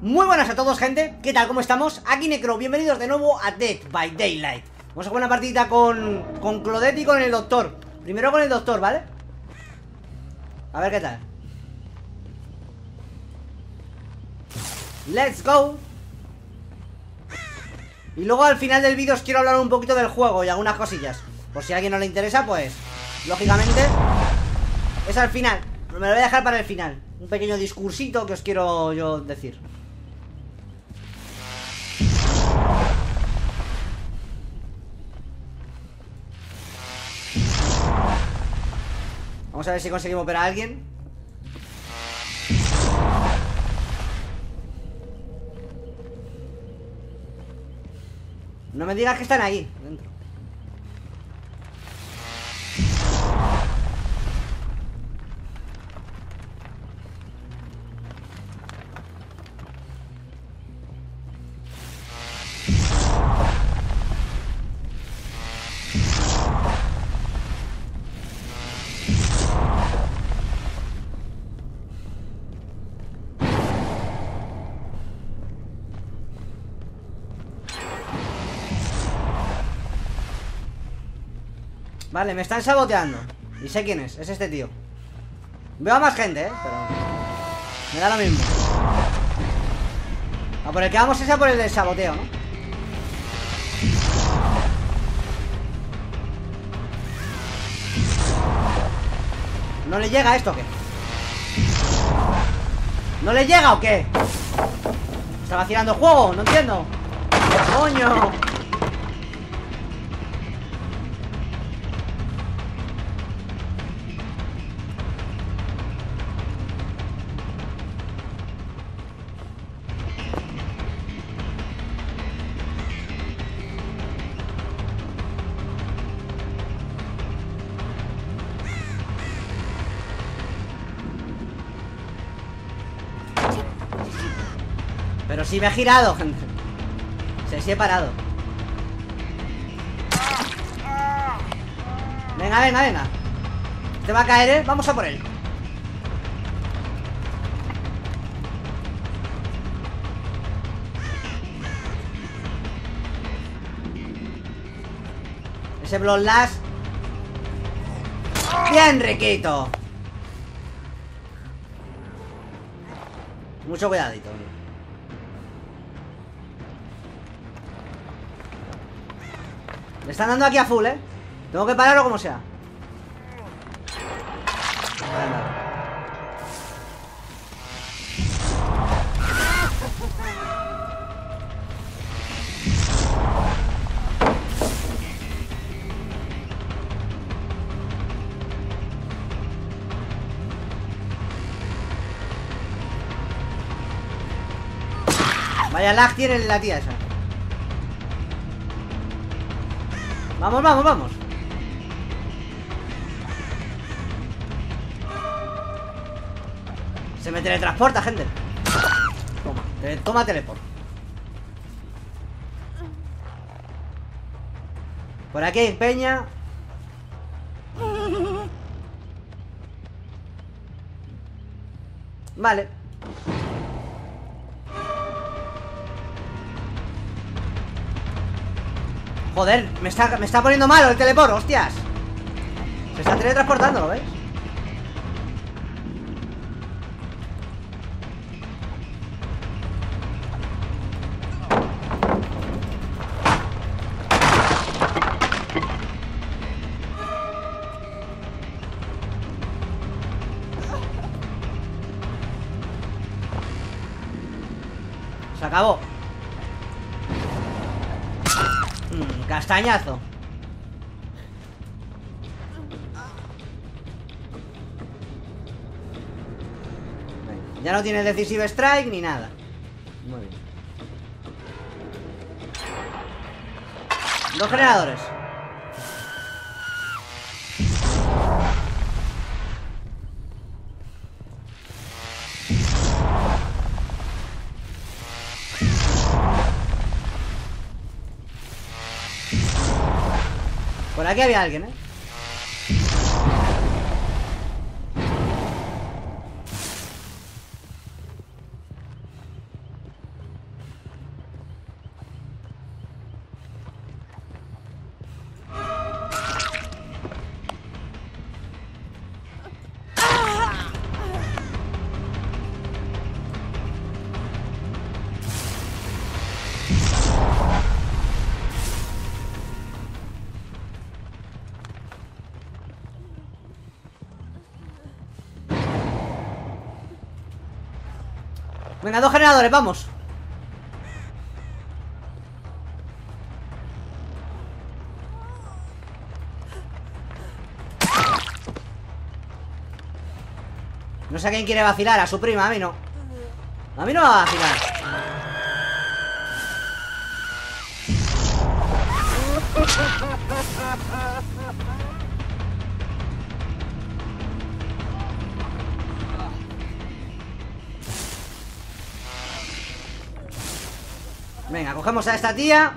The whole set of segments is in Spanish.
Muy buenas a todos, gente. ¿Qué tal? ¿Cómo estamos? Aquí Necro, bienvenidos de nuevo a Dead by Daylight. Vamos a jugar una partidita con, con Claudette y con el doctor. Primero con el doctor, ¿vale? A ver qué tal. Let's go. Y luego al final del vídeo os quiero hablar un poquito del juego y algunas cosillas. Por si a alguien no le interesa, pues, lógicamente, es al final. Me lo voy a dejar para el final. Un pequeño discursito que os quiero yo decir. Vamos a ver si conseguimos ver a alguien. No me digas que están ahí, dentro. Vale, me están saboteando Y sé quién es, es este tío Veo a más gente, eh, pero Me da lo mismo A por el que vamos es a por el del saboteo, ¿no? ¿No le llega esto o qué? ¿No le llega o qué? ¿Está vacilando el juego? No entiendo ¡Coño! Pero sí me he girado, gente. Se sí he parado. Venga, venga, venga. Te va a caer, ¿eh? Vamos a por él. Ese Bloodlust Bien, riquito. Mucho cuidadito Le están dando aquí a full, ¿eh? Tengo que pararlo como sea Vaya lag tiene la tía esa Vamos, vamos, vamos. Se me teletransporta, gente. Toma, toma teleport. Por aquí hay peña. Vale Joder, me está, me está poniendo malo el teleport, hostias Se está teletransportando, ¿lo ves? Se acabó mm, Castañazo Ya no tiene decisive strike ni nada. Muy bien. Dos generadores Por aquí había alguien, ¿eh? Venga, dos generadores, vamos. No sé a quién quiere vacilar, a su prima, a mí no. A mí no va a vacilar cogemos a esta tía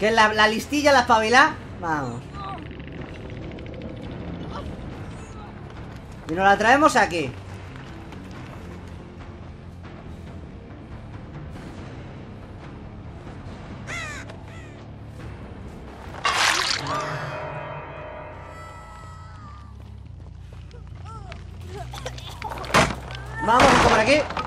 Que es la, listilla, la espabila. Vamos. Y nos la traemos aquí. Vamos, por aquí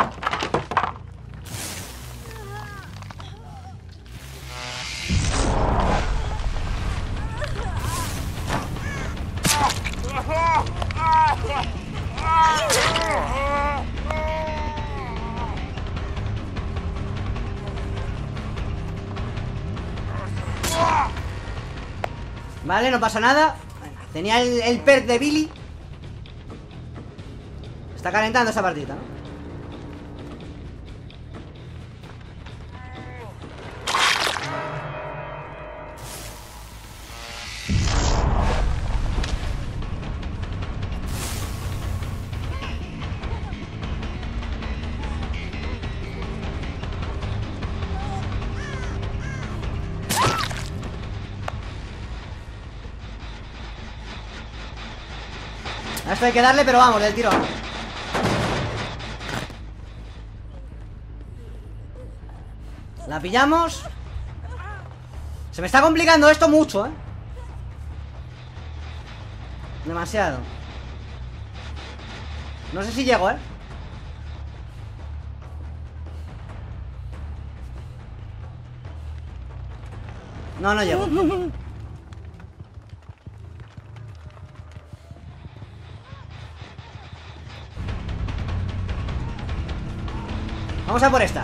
no pasa nada Tenía el, el perk de Billy Está calentando esa partida, ¿no? Esto hay que darle, pero vamos, del tirón La pillamos Se me está complicando esto mucho, ¿eh? Demasiado No sé si llego, ¿eh? No, no llego Vamos a por esta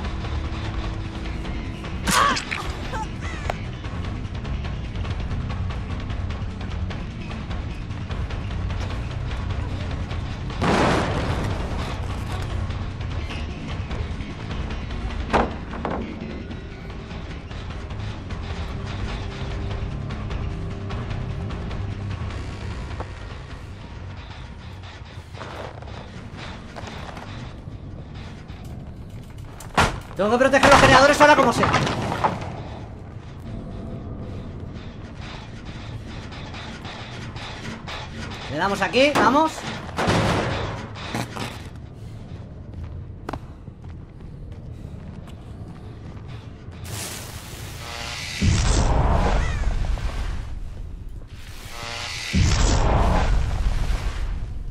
Tengo que proteger los generadores ahora como sea. Le damos aquí, vamos.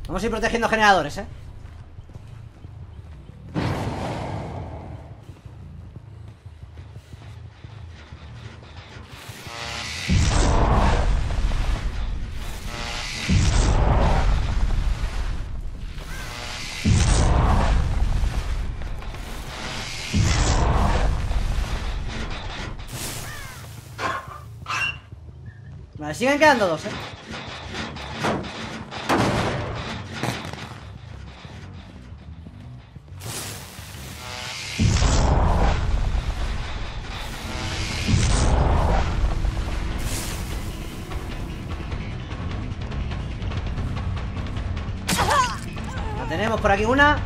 Vamos a ir protegiendo generadores, eh Vale, siguen quedando dos, eh. Tenemos por aquí una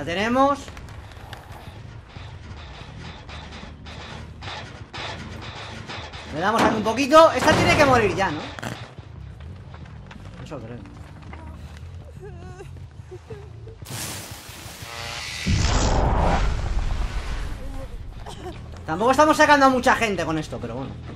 La tenemos. Le damos aquí un poquito. Esta tiene que morir ya, ¿no? Eso creo. Tampoco estamos sacando a mucha gente con esto, pero bueno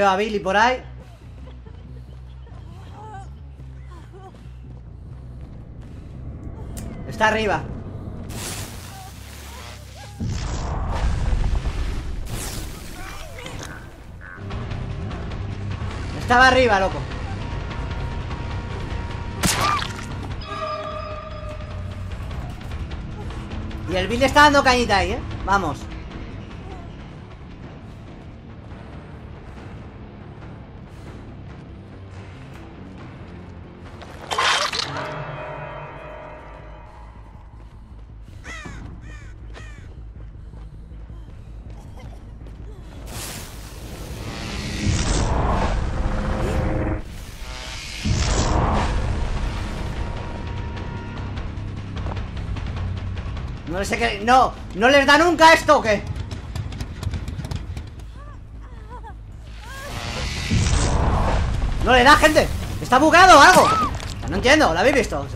Veo a Billy por ahí. Está arriba. Estaba arriba, loco. Y el Billy está dando cañita ahí, ¿eh? Vamos No. No, no les da nunca esto o qué No le da, gente Está bugado o algo No entiendo, ¿lo habéis visto?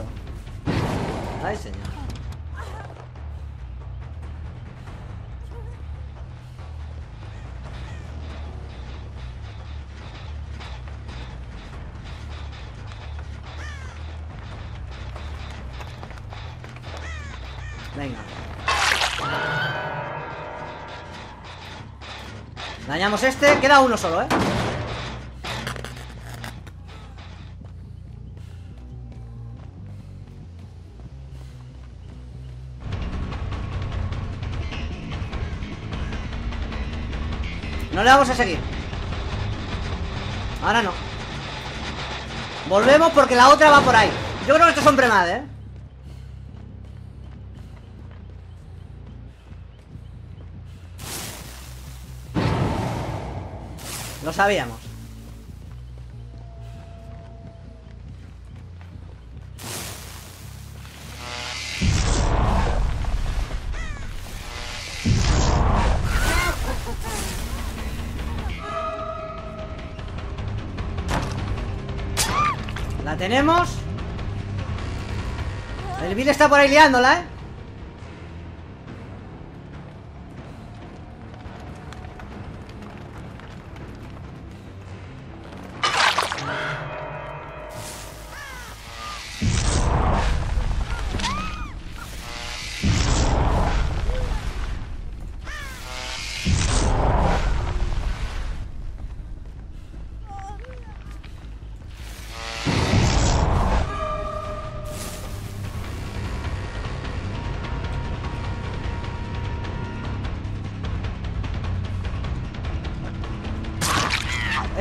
Ay, Dañamos este, queda uno solo, ¿eh? No le vamos a seguir Ahora no Volvemos porque la otra va por ahí Yo creo que estos son premad, ¿eh? Lo sabíamos La tenemos El Bill está por ahí liándola, ¿eh?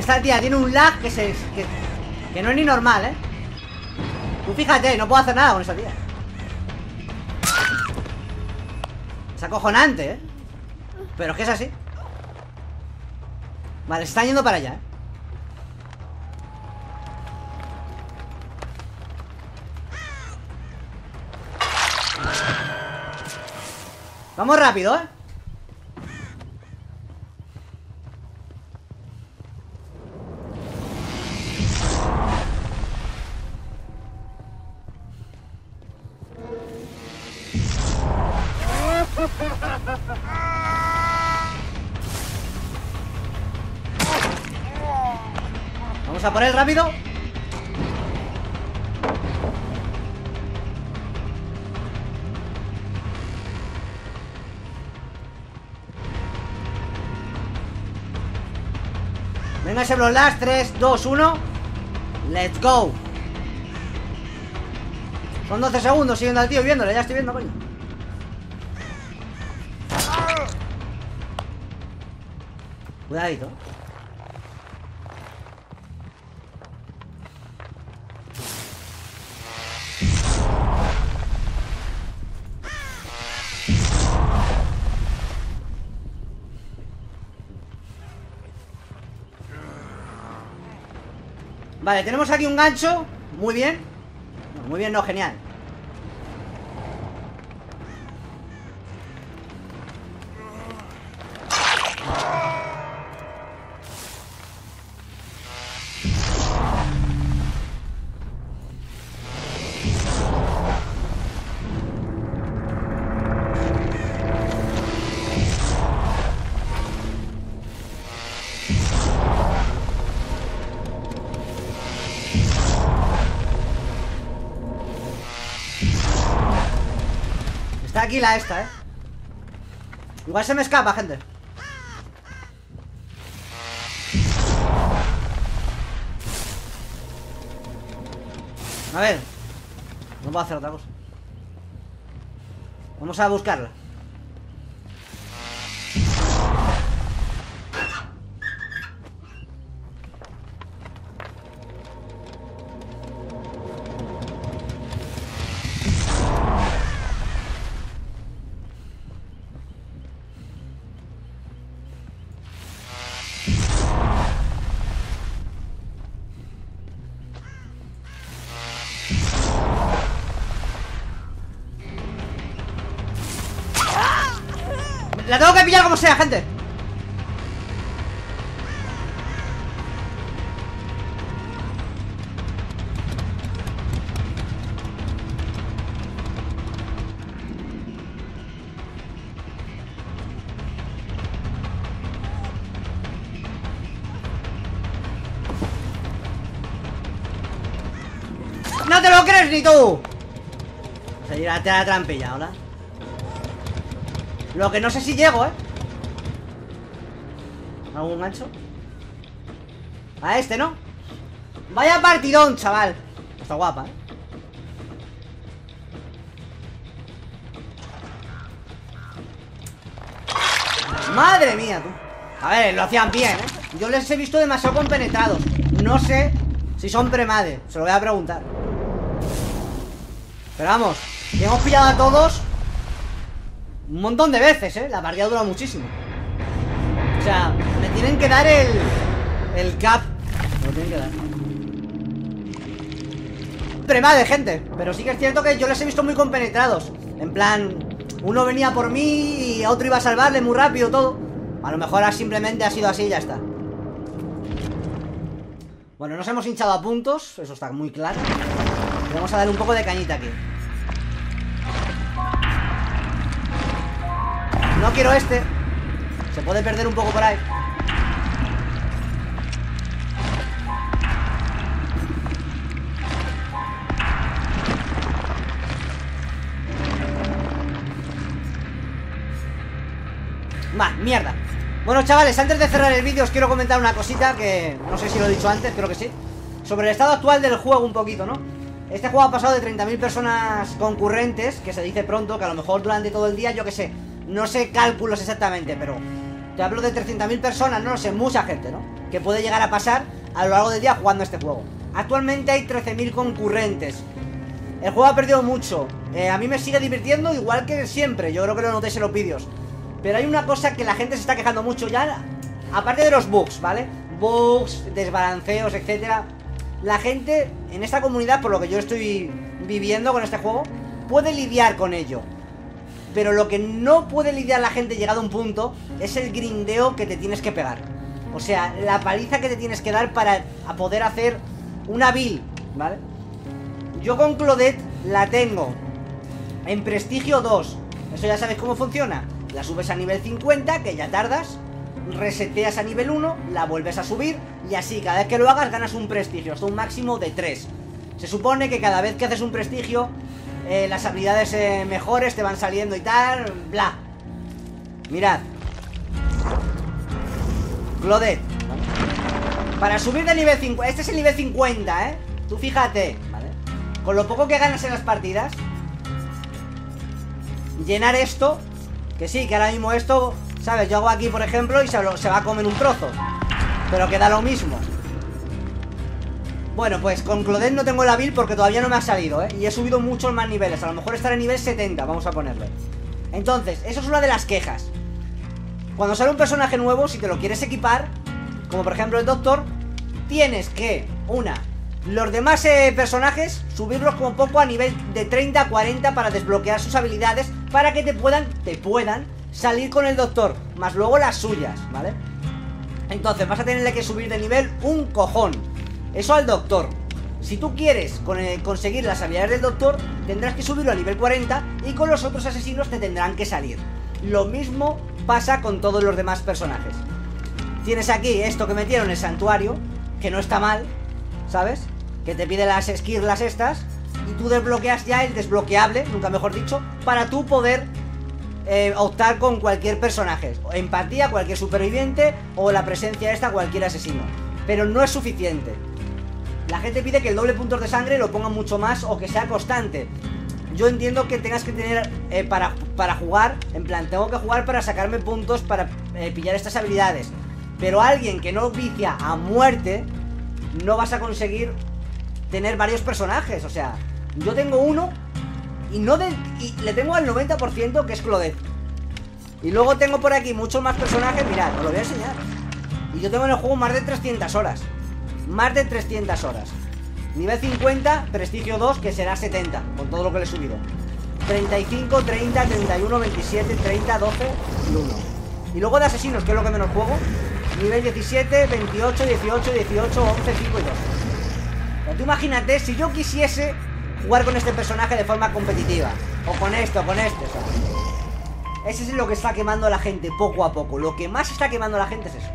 Esta tía tiene un lag que se... Que, no es ni normal, ¿eh? Tú fíjate, no puedo hacer nada con esta tía Es acojonante, ¿eh? Pero es que es así Vale, se están yendo para allá, ¿eh? Vamos rápido, ¿eh? Rápido. Venga ese Blast 3, 2, 1 Let's go. Son 12 segundos siguiendo al tío y viéndole Ya estoy viendo, coño. Cuidadito Vale, tenemos aquí un gancho. Muy bien. Muy bien, no, genial Esta, ¿eh? Igual se me escapa, gente. A ver. No puedo hacer otra cosa. Vamos a buscarla Que pillar como sea, gente ¡No te lo crees ni tú! Se irá a la trampilla, ¿hola? Lo que no sé si llego, ¿eh? ¿Algún gancho? A este, ¿no? Vaya partidón, chaval Está guapa, ¿eh? Madre mía, tú A ver, lo hacían bien, ¿eh? Yo les he visto demasiado compenetrados No sé si son premade Se lo voy a preguntar Pero vamos Que hemos pillado a todos un montón de veces, ¿eh? La partida dura muchísimo. O sea, me tienen que dar el... El cap. Me lo tienen que dar. Prema de gente Pero sí que es cierto que yo les he visto muy compenetrados. En plan... Uno venía por mí y otro iba a salvarle muy rápido todo. A lo mejor simplemente ha sido así y ya está. Bueno, nos hemos hinchado a puntos Eso está muy claro. Vamos a dar un poco de cañita aquí No quiero este. Se puede perder un poco por ahí. Va, mierda. Bueno chavales, antes de cerrar el vídeo os quiero comentar una cosita que no sé si lo he dicho antes, creo que sí. Sobre el estado actual del juego un poquito, ¿no? Este juego ha pasado de 30.000 personas concurrentes, que se dice pronto, que a lo mejor durante todo el día, yo que sé, no sé cálculos exactamente, pero te hablo de 300.000 personas, no lo sé, mucha gente, ¿no? Que puede llegar a pasar a lo largo del día jugando este juego. Actualmente hay 13.000 concurrentes. El juego ha perdido mucho. Eh, a mí me sigue divirtiendo igual que siempre. Yo creo que lo notéis en los vídeos. Pero hay una cosa que la gente se está quejando mucho ya. Aparte de los bugs, ¿vale? Bugs, desbalanceos, etcétera. La gente en esta comunidad, por lo que yo estoy viviendo con este juego, puede lidiar con ello. Pero lo que no puede lidiar la gente llegado a un punto es el grindeo que te tienes que pegar. O sea, la paliza que te tienes que dar para poder hacer una build, ¿vale? Yo con Claudette la tengo en Prestigio 2. Eso ya sabes cómo funciona. La subes a nivel 50, que ya tardas. Reseteas a nivel 1, la vuelves a subir. Y así, cada vez que lo hagas, ganas un prestigio. Hasta un máximo de 3. Se supone que cada vez que haces un prestigio, eh, las habilidades eh, mejores te van saliendo y tal, bla. Mirad. Claudette. Para subir de nivel 50, este es el nivel 50, ¿eh? Tú fíjate, ¿vale? Con lo poco que ganas en las partidas, llenar esto, que sí, que ahora mismo esto, ¿sabes? Yo hago aquí, por ejemplo, y se, lo, se va a comer un trozo. Pero queda lo mismo. Bueno, pues con Claudette no tengo la build porque todavía no me ha salido, ¿eh? Y he subido muchos más niveles. A lo mejor estaré en nivel 70, vamos a ponerle. Entonces, eso es una de las quejas. Cuando sale un personaje nuevo, si te lo quieres equipar, como por ejemplo el Doctor, tienes que, una, los demás eh, personajes, subirlos como poco a nivel de 30 a 40 para desbloquear sus habilidades, para que te puedan, te puedan salir con el Doctor, más luego las suyas, ¿vale? Entonces vas a tenerle que subir de nivel un cojón. Eso al doctor. Si tú quieres conseguir las habilidades del doctor, tendrás que subirlo a nivel 40 y con los otros asesinos te tendrán que salir. Lo mismo pasa con todos los demás personajes. Tienes aquí esto que metieron, el santuario, que no está mal, ¿sabes? que te pide las esquirlas estas y tú desbloqueas ya el desbloqueable, nunca mejor dicho, para tú poder eh, optar con cualquier personaje. Empatía, cualquier superviviente o la presencia esta, cualquier asesino. Pero no es suficiente. La gente pide que el doble puntos de sangre lo ponga mucho más o que sea constante. Yo entiendo que tengas que tener eh, para, para jugar, en plan, tengo que jugar para sacarme puntos para eh, pillar estas habilidades. Pero alguien que no vicia a muerte, no vas a conseguir tener varios personajes. O sea, yo tengo uno y no de, y le tengo al 90% que es Claudette. Y luego tengo por aquí muchos más personajes, mirad, os lo voy a enseñar. Y yo tengo en el juego más de 300 horas. Más de 300 horas. Nivel 50, prestigio 2, que será 70, con todo lo que le he subido. 35, 30, 31, 27, 30, 12 y 1. Y luego de asesinos, que es lo que menos juego. Nivel 17, 28, 18, 18, 11, 5 y 2. Pero tú imagínate, si yo quisiese jugar con este personaje de forma competitiva. O con esto, con este, Ese es lo que está quemando a la gente poco a poco. Lo que más está quemando a la gente es eso.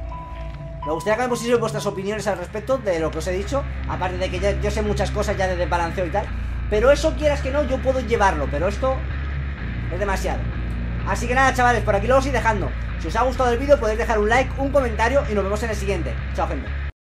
Me gustaría que me pusierais vuestras opiniones al respecto de lo que os he dicho. Aparte de que yo sé muchas cosas ya de desbalanceo y tal. Pero eso, quieras que no, yo puedo llevarlo. Pero esto es demasiado. Así que nada, chavales, por aquí lo os ir dejando. Si os ha gustado el vídeo, podéis dejar un like, un comentario y nos vemos en el siguiente. Chao, gente.